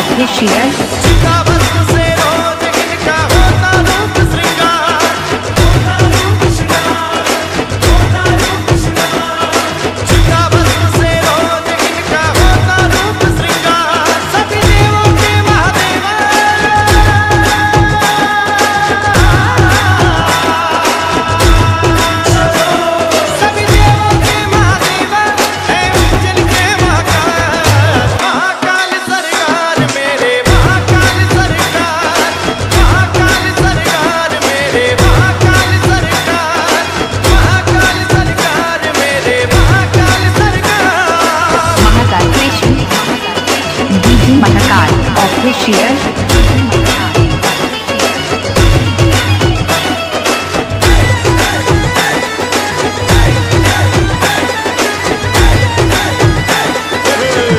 साथ ही share appreciate.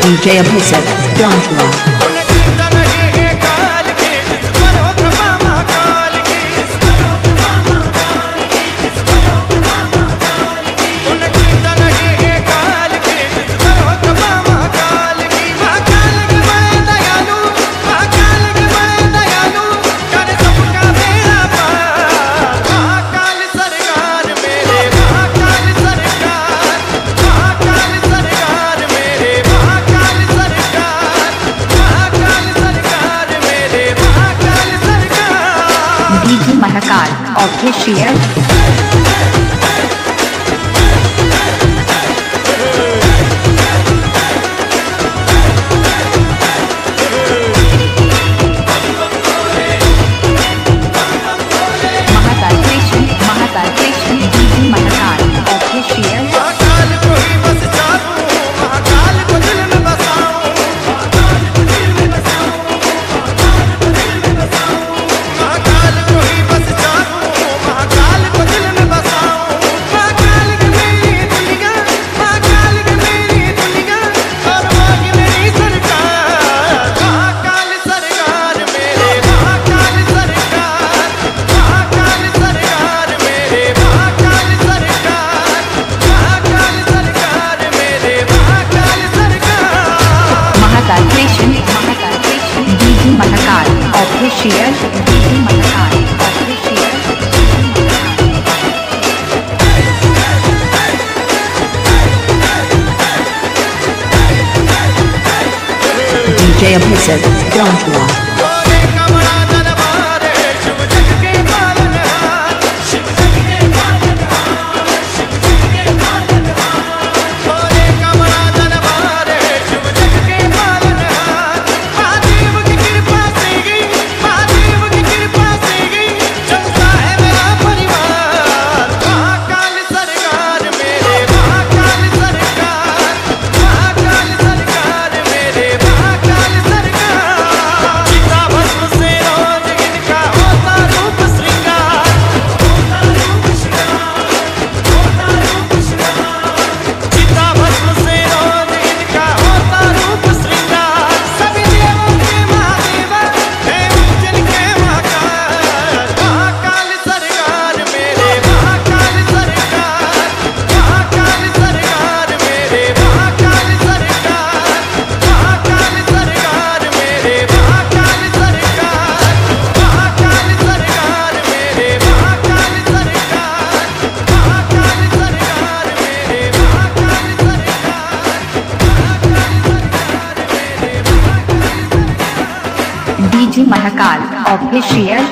DJ Abusive, Don't Love. कलाकार official Manakal Official DD Manakal Official DJ Abhisar Ground War DJ Mahakal official